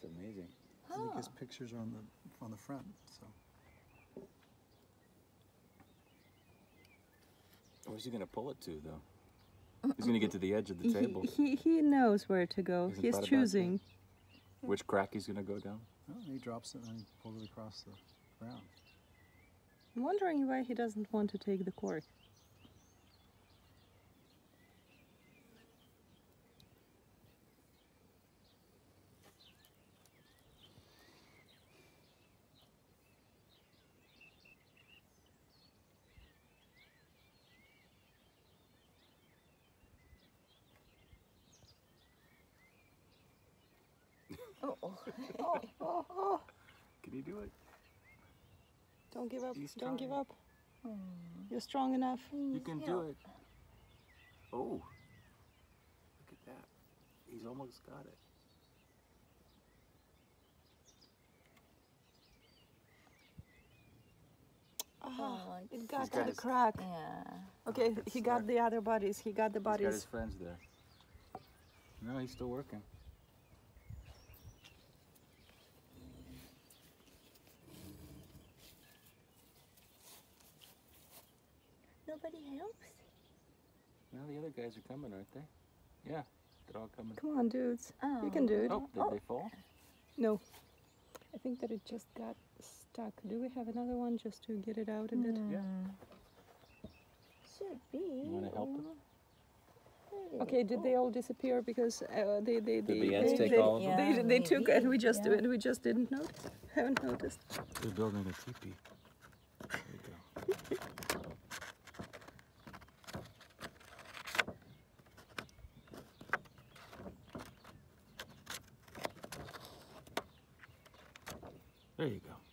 It's amazing. I think his pictures are on the on the front. So Where's he gonna pull it to, though? Uh, he's gonna get to the edge of the table. he he knows where to go. Hasn't He's choosing. Which crack he's gonna go down? oh, he drops it and he pulls it across the ground. I'm wondering why he doesn't want to take the cork. Oh, oh. Oh, oh, oh. Can you do it? Don't give up. He's Don't give trying. up. You're strong enough. You can do it. Oh, look at that. He's almost got it. Ah, it's- it got got to the his- crack. Yeah. Okay, That's he got the other bodies. He got the He's got bodies. his friends there. No, he's still working. Nobody helps? Now the other guys are coming, aren't they? Yeah, they're all coming. Come on, dudes. Oh. You can do it. Oh, did they fall? No. I think that it just got stuck. Do we have another one just to get it out a bit? Yeah. Hmm. Should be. You wanna help him? There Okay, did they all disappear because uh, they they they the ants they, take they, all of them? they, Yeah, they took maybe, and we just yeah. and we just didn't notice. Haven't noticed. They're building a teepee. There you go.